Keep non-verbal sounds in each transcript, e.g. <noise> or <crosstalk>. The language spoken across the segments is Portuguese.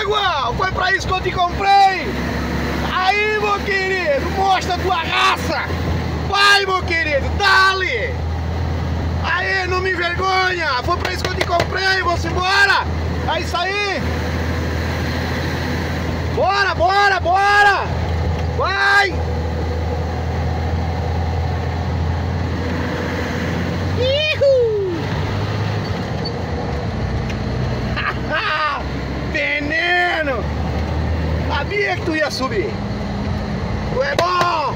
água! Foi pra isso que eu te comprei! Aí, meu querido, mostra a tua raça! Vai, meu querido, dale! Aí, não me envergonha! Foi pra isso que eu te comprei, vamos embora! É isso aí! Bora, bora, bora! Vai! Ihu! <laughs> Veneno! Sabia que tu ia subir! Tu é bom!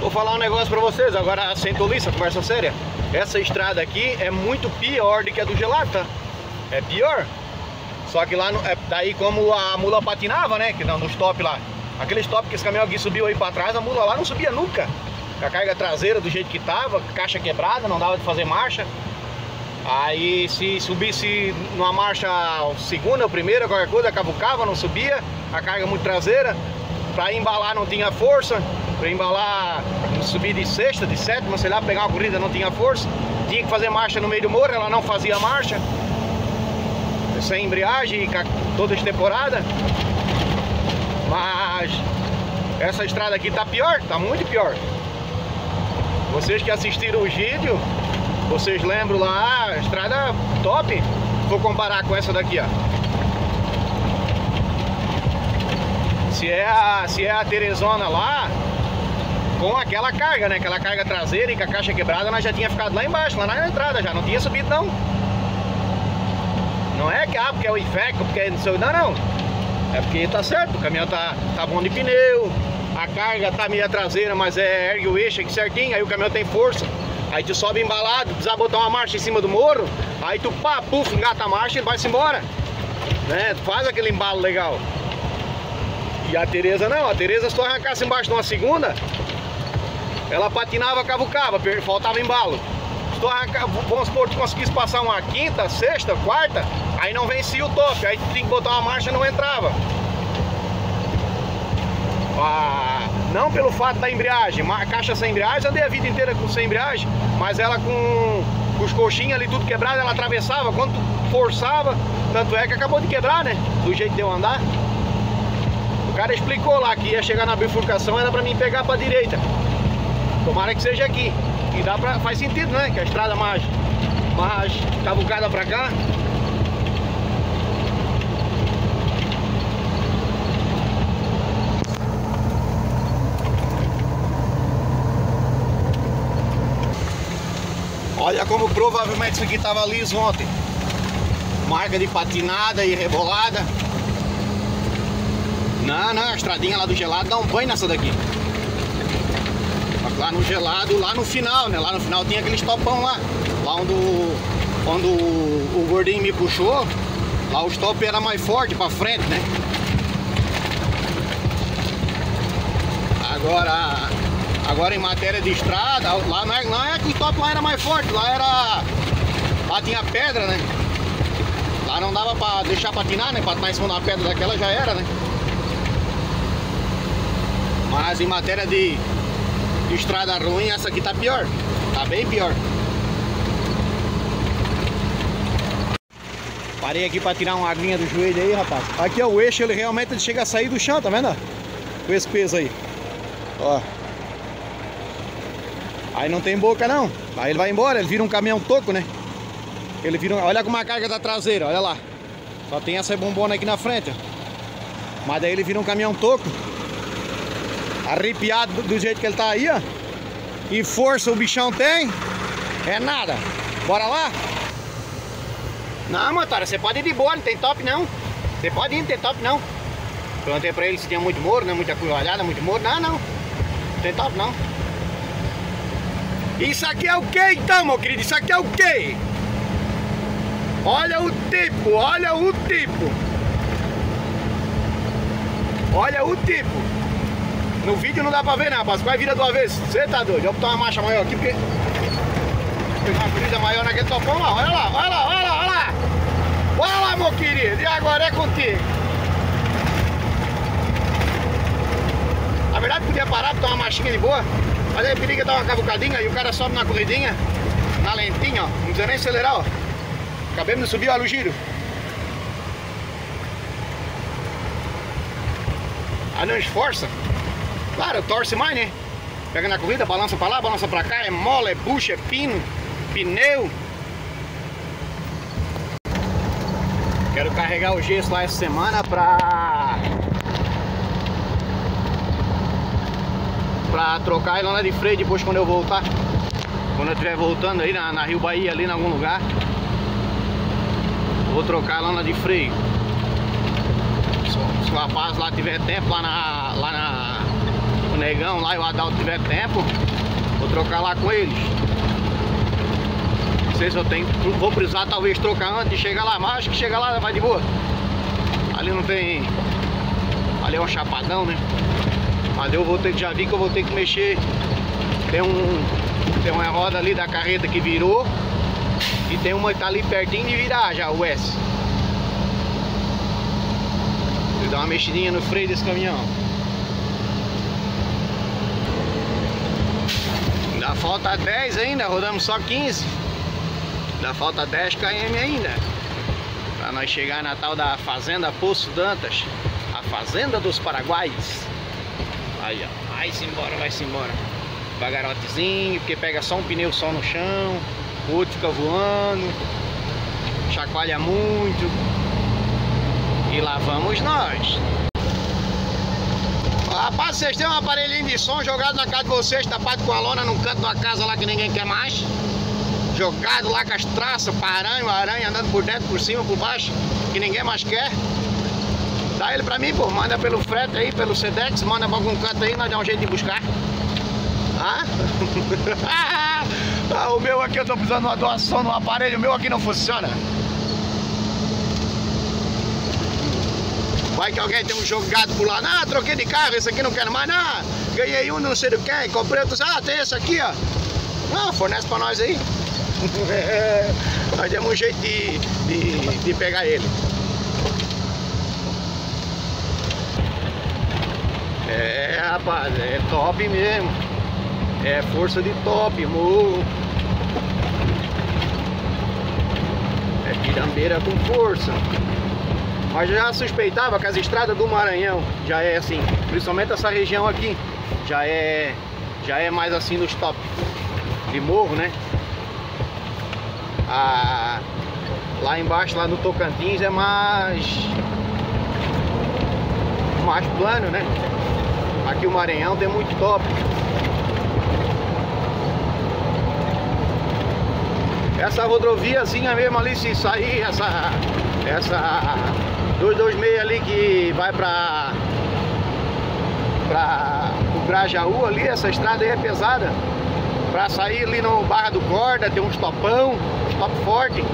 Vou falar um negócio pra vocês, agora sem tolice, conversa séria. Essa estrada aqui é muito pior do que a do gelado, tá? É pior. Só que lá, no, é, daí como a mula patinava, né? Que não, no stop lá. Aquele stop que esse caminhão aqui subiu aí pra trás, a mula lá não subia nunca. Com a carga traseira do jeito que tava, caixa quebrada, não dava de fazer marcha. Aí se subisse numa marcha segunda primeira, qualquer coisa, cavucava, não subia, a carga muito traseira. Pra embalar não tinha força, pra embalar, subir de sexta, de sétima, sei lá, pegar uma corrida não tinha força. Tinha que fazer marcha no meio do morro, ela não fazia marcha. Sem embreagem, toda temporada. Mas essa estrada aqui tá pior, tá muito pior. Vocês que assistiram o vídeo, vocês lembram lá, a estrada top. Vou comparar com essa daqui, ó. Se é a, se é a Teresona lá, com aquela carga, né? Aquela carga traseira e com a caixa quebrada, nós já tinha ficado lá embaixo, lá na entrada já, não tinha subido não. Não é que, ah, porque é o IFEC, porque não sei, não, não. É porque tá certo, o caminhão tá, tá bom de pneu, a carga tá meia traseira, mas é ergue o eixo aqui certinho, aí o caminhão tem força. Aí tu sobe embalado, precisa botar uma marcha em cima do morro, aí tu pá, puf, engata a marcha e vai-se embora. Né? Faz aquele embalo legal. E a Tereza não, a Tereza se tu arrancasse embaixo numa segunda, ela patinava, cavucava, faltava embalo. Se tu arrancar, vamos supor, tu conseguisse passar uma quinta, sexta, quarta, aí não vencia o top, aí tinha que botar uma marcha não entrava. Ah, não pelo fato da embreagem, a caixa sem embreagem, andei a vida inteira com sem embreagem, mas ela com, com os coxinhos ali tudo quebrado, ela atravessava, quando forçava, tanto é que acabou de quebrar, né? Do jeito de eu andar. O cara explicou lá que ia chegar na bifurcação, era pra mim pegar pra direita. Tomara que seja aqui. E dá pra. faz sentido, né? Que a estrada mais, mais cavucada pra cá. Olha como provavelmente isso aqui estava liso ontem. Marca de patinada e rebolada. Não, não, a estradinha lá do gelado dá um banho nessa daqui. Lá no gelado, lá no final, né? Lá no final tinha aquele estopão lá. Lá onde, o, onde o, o gordinho me puxou, lá o stop era mais forte pra frente, né? Agora, agora em matéria de estrada, lá não é, não é que o stop lá era mais forte, lá era. Lá tinha pedra, né? Lá não dava pra deixar patinar, né? Patinar em cima uma pedra daquela já era, né? Mas em matéria de, de estrada ruim, essa aqui tá pior. Tá bem pior. Parei aqui pra tirar uma aguinha do joelho aí, rapaz. Aqui ó, o eixo ele realmente chega a sair do chão, tá vendo? Com esse peso aí. Ó. Aí não tem boca não. Aí ele vai embora, ele vira um caminhão toco, né? Ele vira um... Olha como a carga da traseira, olha lá. Só tem essa bombona aqui na frente, ó. Mas daí ele vira um caminhão toco arrepiado do, jeito que ele tá aí, ó. E força o bichão tem. É nada. Bora lá? Não, motora, você pode ir de boa, não tem top não. Você pode ir, não tem top não. Perguntei pra ele se tinha muito moro, né? Muita curvalhada, muito moro. Não, não. Não tem top não. Isso aqui é o que então, meu querido? Isso aqui é o que? Olha o tipo, olha o tipo. Olha o tipo. No vídeo não dá pra ver, né, rapaz? Vai vira de uma vez. Você tá doido? Eu vou botar uma marcha maior aqui, porque... Uma corrida maior naquele topão lá. Olha lá, olha lá, olha lá, olha lá. Olha lá, meu querido, e agora é contigo. Na verdade podia parar pra tomar uma machinha de boa, mas aí periga dar uma cavucadinha e o cara sobe na corridinha, na lentinha, ó. Não precisa nem acelerar, ó. Acabamos de subir, olha o giro. Aí não esforça. Claro, torce mais, né? Pega na corrida, balança pra lá, balança pra cá, é mola, é bucha, é pino, pneu. Quero carregar o gesso lá essa semana pra... Pra trocar a lona de freio depois quando eu voltar. Quando eu estiver voltando aí na, na Rio Bahia, ali em algum lugar. Vou trocar a lona de freio. Se o rapaz lá tiver tempo, lá na... Lá na o negão lá e o Adalto tiver tempo, vou trocar lá com eles. Não sei se eu tenho. Vou precisar talvez trocar antes de chegar lá, mas acho que chegar lá vai de boa. Ali não tem. Ali é um chapadão, né? Mas eu vou ter, já vi que eu vou ter que mexer. Tem um. Tem uma roda ali da carreta que virou. E tem uma que tá ali pertinho de virar já, o S. Vou dar uma mexidinha no freio desse caminhão. Ainda falta 10 ainda, rodamos só 15. Ainda falta 10 km ainda. Pra nós chegar na tal da Fazenda Poço Dantas. A Fazenda dos Paraguaios. Aí, ó. Vai-se embora, vai-se embora. Devagarotezinho, porque pega só um pneu só no chão. O outro fica voando. Chacoalha muito. E lá vamos nós. Rapaz, vocês têm um aparelhinho de som jogado na casa de vocês, tapado com a lona num canto da casa lá que ninguém quer mais. Jogado lá com as traças, paranho, aranha andando por dentro, por cima, por baixo, que ninguém mais quer. Dá ele pra mim, pô. Manda pelo frete aí, pelo Sedex, manda pra algum canto aí, nós dá um jeito de buscar. Ah? <laughs> ah, o meu aqui eu tô precisando de uma doação no aparelho, o meu aqui não funciona. Vai que alguém tem um jogado por lá, ah, troquei de carro, esse aqui não quero mais, não. Ganhei um, não sei do que, comprei outro, ah, tem esse aqui, ó. Não, fornece pra nós aí. <laughs> nós demos um jeito de, de, de pegar ele. É, rapaz, é top mesmo. É força de top, morro. É pirambeira com força. Mas já suspeitava que as estradas do Maranhão já é assim, principalmente essa região aqui, já é já é mais assim nos top de morro, né? Ah, lá embaixo, lá no Tocantins é mais mais plano, né? Aqui o Maranhão tem muito top. Essa rodoviazinha mesmo ali, se sair essa essa 226 ali que vai pra pra o Grajaú ali, essa estrada aí é pesada pra sair ali no Barra do Corda, tem uns topão, uns top forte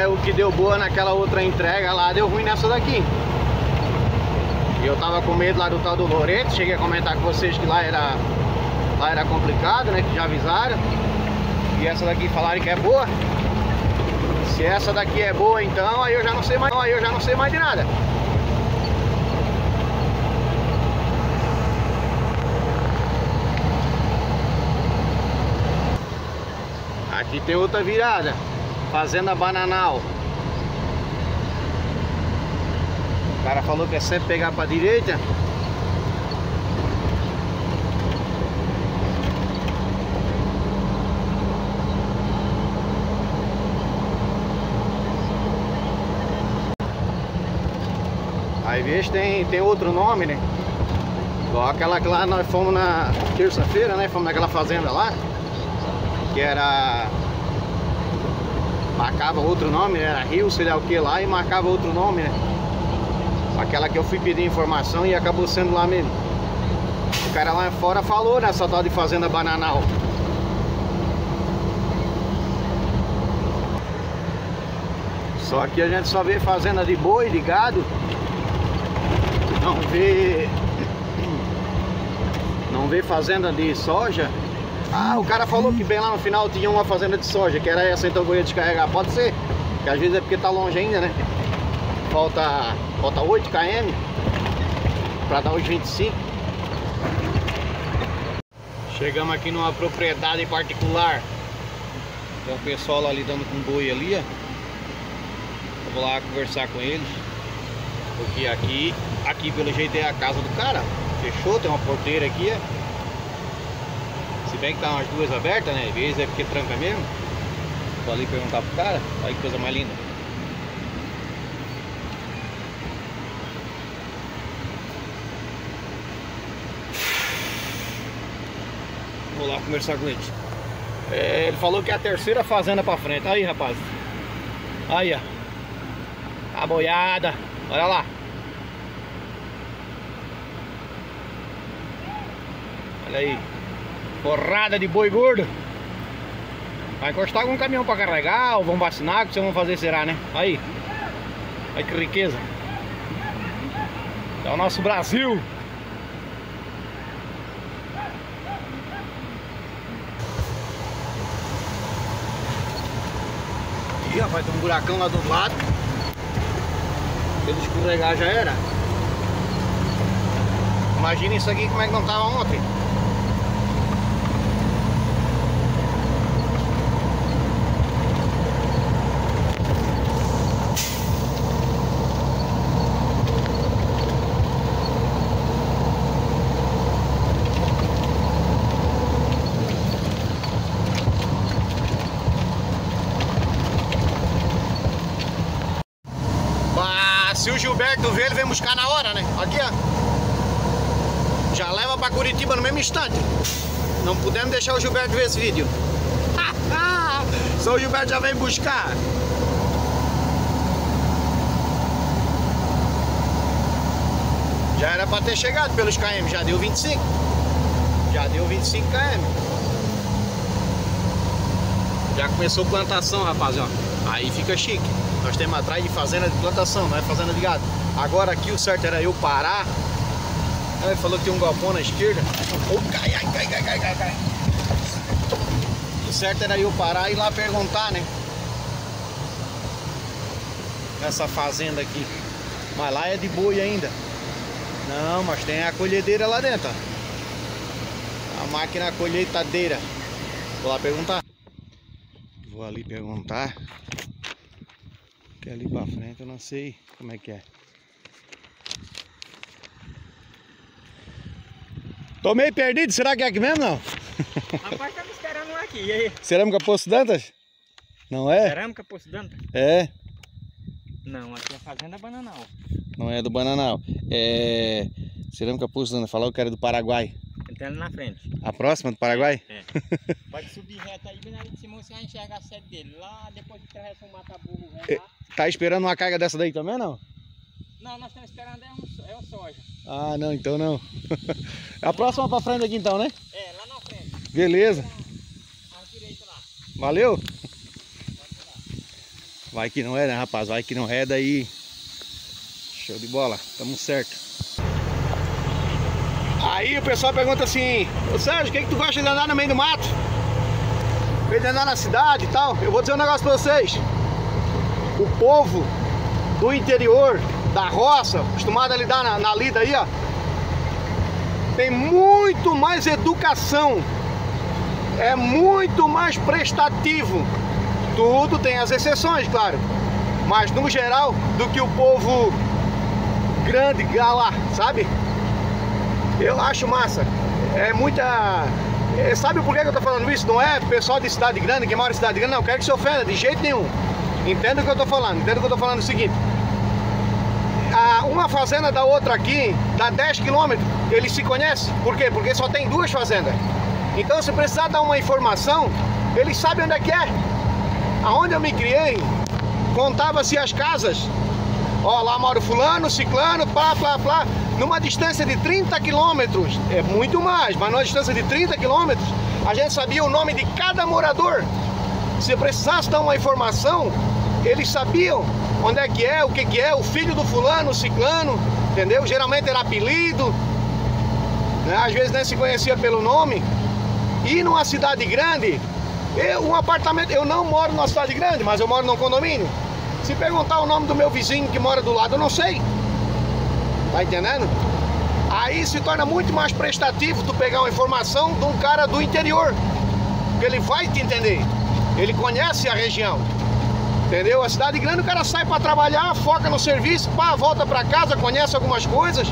é o que deu boa naquela outra entrega lá, deu ruim nessa daqui e eu tava com medo lá do tal do Loreto, cheguei a comentar com vocês que lá era Lá era complicado, né? Que já avisaram. E essa daqui falaram que é boa. Se essa daqui é boa então, aí eu já não sei mais, aí eu já não sei mais de nada. Aqui tem outra virada. Fazenda Bananal. O cara falou que é sempre pegar pra direita. Aí vejo tem, tem outro nome, né? Igual aquela que lá nós fomos na terça-feira, né? Fomos naquela fazenda lá. Que era... Marcava outro nome, né? Era Rio, sei lá o que lá, e marcava outro nome, né? Aquela que eu fui pedir informação e acabou sendo lá mesmo. O cara lá fora falou nessa tal de fazenda bananal. Só que a gente só vê fazenda de boi, de gado não vê não ver fazenda de soja. Ah, o cara falou que bem lá no final tinha uma fazenda de soja, que era essa então eu ia descarregar. Pode ser, que às vezes é porque tá longe ainda, né? Falta, falta 8 km para dar os 25. Chegamos aqui numa propriedade particular. Tem um pessoal ali dando com boi ali, ó. Eu vou lá conversar com eles. Porque aqui, aqui pelo jeito é a casa do cara. Fechou, tem uma porteira aqui, ó bem que tá umas duas abertas, né? Às vezes é porque tranca mesmo. Vou ali perguntar pro cara. Olha que coisa mais linda. Vou lá conversar com ele. É, ele falou que é a terceira fazenda pra frente. Aí, rapaz. Aí, ó. A boiada. Olha lá. Olha aí. Porrada de boi gordo. Vai encostar com um caminhão para carregar ou vão vacinar, o que vocês vão fazer será, né? Aí. Olha que riqueza. É o nosso Brasil. Ih, rapaz, tem um buracão lá do lado. Se ele escorregar já era. Imagina isso aqui como é que não tava ontem. Se o Gilberto buscar na hora, né? Aqui, ó. Já leva pra Curitiba no mesmo instante. Não podemos deixar o Gilberto ver esse vídeo. <laughs> Só o Gilberto já vem buscar. Já era pra ter chegado pelos KM, já deu 25. Já deu 25 km. Já começou plantação, rapaziada. Aí fica chique. Nós temos atrás de fazenda de plantação, não é fazenda de gado. Agora aqui o certo era eu parar. Ele falou que tem um galpão na esquerda. Oh, cai, cai, cai, cai, cai, cai. O certo era eu parar e ir lá perguntar, né? Nessa fazenda aqui. Mas lá é de boi ainda. Não, mas tem a colhedeira lá dentro. A máquina colheitadeira. Vou lá perguntar. Vou ali perguntar. Que ali pra frente eu não sei como é que é. Tô meio perdido, será que é aqui mesmo não? Rapaz, tá me esperando aqui, e aí? Cerâmica Poço Dantas? Não é? Cerâmica Poço Dantas? É. Não, aqui é Fazenda Bananal. Não é do Bananal. É. Cerâmica Poço Dantas, falou que era do Paraguai. Tem ali na frente. A próxima do Paraguai? É. <laughs> Pode subir reto aí, bem ali de cima você vai enxergar a sede dele. Lá depois que atravessa um mata-burro, é, Tá esperando uma carga dessa daí também, não? Não, nós estamos esperando é, um, é o soja. Ah, não, então não. <laughs> a próxima pra frente aqui então, né? É, lá na frente. Beleza. À direita lá. Valeu. Vai que não é, né, rapaz? Vai que não é, daí... Show de bola, tamo certo. Aí o pessoal pergunta assim, Ô Sérgio, o que, que tu gosta de andar no meio do mato? De andar na cidade e tal, eu vou dizer um negócio pra vocês. O povo do interior, da roça, acostumado a lidar na, na lida aí, ó, tem muito mais educação, é muito mais prestativo. Tudo tem as exceções, claro, mas no geral, do que o povo grande, gala, sabe? Eu acho massa. É muita. É, sabe por que eu tô falando isso? Não é pessoal de cidade grande, que mora em cidade grande, não, quero que se ofenda, de jeito nenhum. Entenda o que eu tô falando, entenda o que eu tô falando é o seguinte. A, uma fazenda da outra aqui dá 10 quilômetros, eles se conhecem. Por quê? Porque só tem duas fazendas. Então se precisar dar uma informação, eles sabem onde é que é. Aonde eu me criei, contava-se as casas. Ó, lá mora o fulano, ciclano, plá, plá, plá numa distância de 30 quilômetros, é muito mais, mas numa distância de 30 quilômetros, a gente sabia o nome de cada morador. Se precisasse dar uma informação, eles sabiam onde é que é, o que que é, o filho do fulano, o ciclano, entendeu? Geralmente era apelido, né? às vezes nem se conhecia pelo nome. E numa cidade grande, eu, um apartamento, eu não moro numa cidade grande, mas eu moro num condomínio. Se perguntar o nome do meu vizinho que mora do lado, eu não sei. Tá entendendo? Aí se torna muito mais prestativo tu pegar uma informação de um cara do interior. Porque ele vai te entender. Ele conhece a região. Entendeu? A cidade grande o cara sai para trabalhar, foca no serviço, pá, volta para casa, conhece algumas coisas,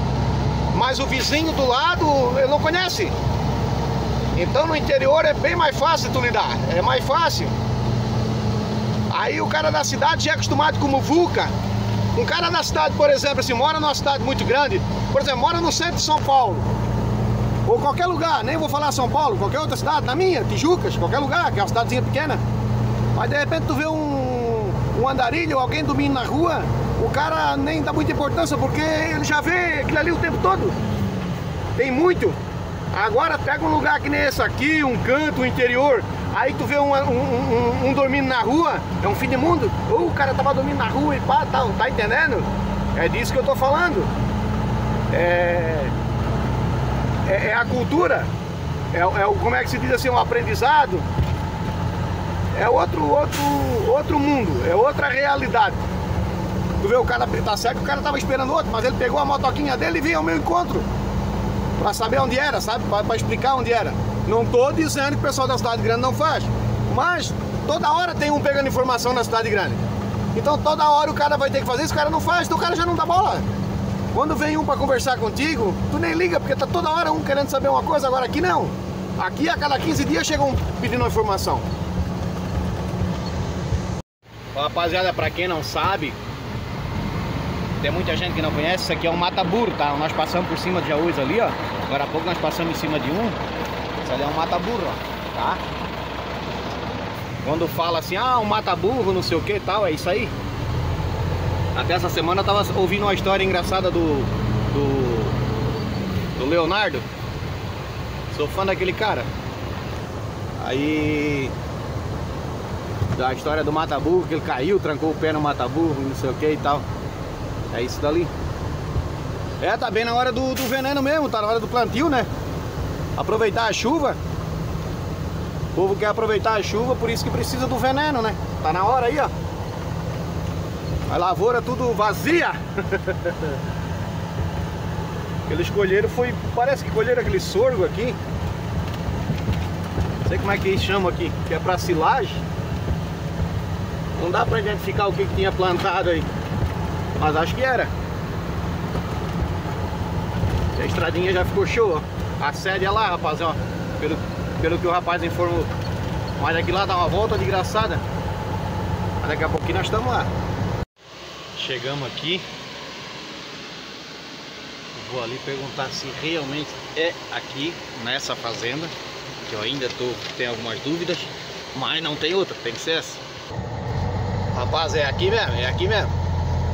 mas o vizinho do lado ele não conhece. Então no interior é bem mais fácil tu lidar, é mais fácil. Aí o cara da cidade já é acostumado com muvuca. Um cara da cidade, por exemplo, assim, mora numa cidade muito grande, por exemplo, mora no centro de São Paulo. Ou qualquer lugar, nem vou falar São Paulo, qualquer outra cidade, na minha, Tijucas, qualquer lugar, que é uma cidadezinha pequena. Mas de repente tu vê um, um andarilho alguém dormindo na rua, o cara nem dá muita importância porque ele já vê aquilo ali o tempo todo. Tem muito. Agora pega um lugar que nem esse aqui, um canto, um interior, aí tu vê um, um, um, um dormindo na rua, é um fim de mundo. Ou o cara tava dormindo na rua e pá, tá, tá entendendo? É disso que eu tô falando. É, é, é a cultura, é, é o, como é que se diz assim, um aprendizado. É outro, outro, outro mundo, é outra realidade. Tu vê o cara, tá certo, o cara tava esperando outro, mas ele pegou a motoquinha dele e veio ao meu encontro para saber onde era, sabe? Para explicar onde era. Não tô dizendo que o pessoal da cidade grande não faz, mas toda hora tem um pegando informação na cidade grande. Então toda hora o cara vai ter que fazer isso, o cara não faz, então o cara já não dá bola. Quando vem um para conversar contigo, tu nem liga, porque tá toda hora um querendo saber uma coisa, agora aqui não. Aqui a cada 15 dias chega um pedindo uma informação. Rapaziada, para quem não sabe, tem muita gente que não conhece, isso aqui é um mata-burro, tá? Nós passamos por cima de Jaúz ali, ó. Agora há pouco nós passamos em cima de um. Isso ali é um mata-burro, ó, tá? Quando fala assim, ah, um mata-burro, não sei o que e tal, é isso aí. Até essa semana eu tava ouvindo uma história engraçada do, do, do Leonardo. Sou fã daquele cara. Aí da história do mata-burro, que ele caiu, trancou o pé no mata-burro, não sei o que e tal. É isso dali. É, tá bem na hora do, do veneno mesmo, tá na hora do plantio, né? Aproveitar a chuva. O povo quer aproveitar a chuva, por isso que precisa do veneno, né? Tá na hora aí, ó. A lavoura tudo vazia. <laughs> Eles colheram foi. Parece que colheram aquele sorgo aqui. Não sei como é que eles chamam aqui, que é pra silagem. Não dá pra identificar o que, que tinha plantado aí. Mas acho que era. A estradinha já ficou show, ó. A sede é lá, rapaz, ó. Pelo, pelo que o rapaz informou. Mas aqui lá dá uma volta de graçada. Mas daqui a pouquinho nós estamos lá. Chegamos aqui. Vou ali perguntar se realmente é aqui, nessa fazenda. Que eu ainda tô, tenho algumas dúvidas. Mas não tem outra, tem que ser essa. Rapaz, é aqui mesmo, é aqui mesmo.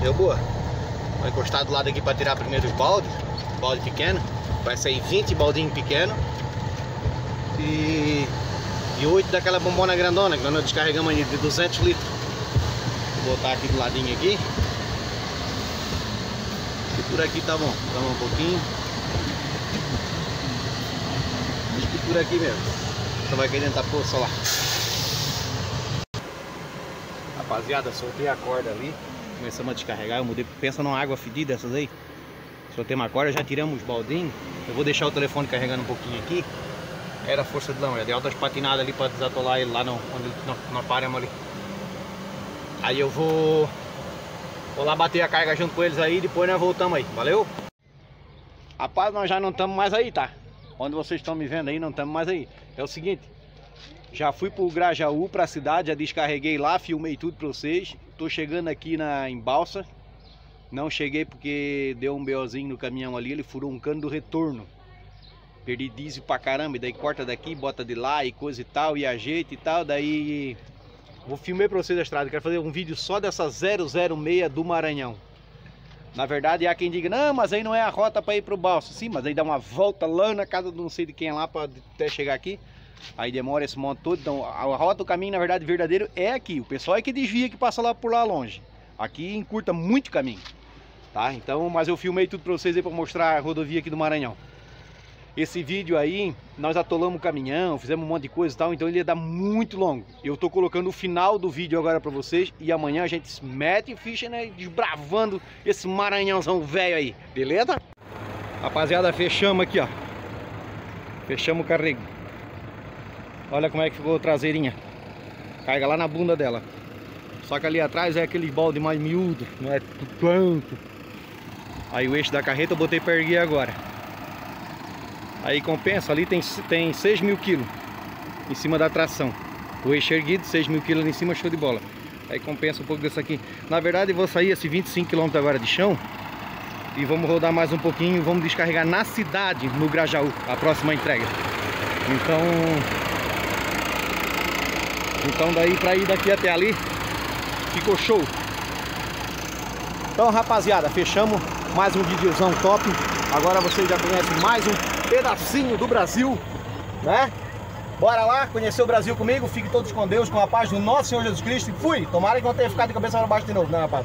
Deu boa. Vou encostar do lado aqui para tirar primeiro os baldes. Balde pequeno. Vai sair 20 baldinhos pequenos. E, e 8 daquela bombona grandona, que nós descarregamos de 200 litros. Vou botar aqui do ladinho aqui. E por aqui tá bom. Toma um pouquinho. Acho que por aqui mesmo. Então vai dentro da poça lá. Rapaziada, soltei a corda ali começamos a descarregar, eu mudei, pensa numa água fedida essas aí. Soltei uma corda, já tiramos os baldinhos. Eu vou deixar o telefone carregando um pouquinho aqui. Era força de lama, eu dei altas patinadas ali para desatolar ele lá no, onde nós, nós paramos ali. Aí eu vou, vou lá bater a carga junto com eles aí, depois nós voltamos aí, valeu? Rapaz, nós já não estamos mais aí, tá? Onde vocês estão me vendo aí, não estamos mais aí. É o seguinte, já fui pro Grajaú, pra cidade, já descarreguei lá, filmei tudo pra vocês. Tô chegando aqui na, em Balsa. Não cheguei porque deu um BOzinho no caminhão ali, ele furou um cano do retorno. Perdi diesel pra caramba, e daí corta daqui, bota de lá e coisa e tal, e ajeita e tal, daí... Vou filmar pra vocês a estrada, quero fazer um vídeo só dessa 006 do Maranhão. Na verdade, há quem diga, não, mas aí não é a rota para ir pro Balsa. Sim, mas aí dá uma volta lá na casa do não sei de quem lá para até chegar aqui. Aí demora esse monte todo. Então a rota do caminho, na verdade, verdadeiro é aqui. O pessoal é que desvia que passa lá por lá longe. Aqui encurta muito caminho. Tá? Então, mas eu filmei tudo para vocês aí para mostrar a rodovia aqui do Maranhão. esse vídeo aí, nós atolamos o caminhão, fizemos um monte de coisa e tal, então ele ia dar muito longo. Eu tô colocando o final do vídeo agora pra vocês e amanhã a gente mete ficha, né, desbravando esse maranhãozão velho aí, beleza? Rapaziada, fechamos aqui, ó. Fechamos o carrego. Olha como é que ficou a traseirinha. Carga lá na bunda dela. Só que ali atrás é aquele balde mais miúdo, não é tanto. Aí o eixo da carreta eu botei para erguer agora. Aí compensa, ali tem, tem 6 mil quilos em cima da tração. O eixo erguido, 6 mil quilos em cima, show de bola. Aí compensa um pouco desse aqui. Na verdade vou sair esse 25 km agora de chão. E vamos rodar mais um pouquinho, vamos descarregar na cidade, no Grajaú, a próxima entrega. Então... Então daí para ir daqui até ali, ficou show. Então rapaziada, fechamos mais um videozão top. Agora vocês já conhecem mais um pedacinho do Brasil, né? Bora lá, conhecer o Brasil comigo. Fiquem todos com Deus, com a paz do nosso Senhor Jesus Cristo. E fui! Tomara que não tenha ficado de cabeça para baixo de novo, né, rapaz?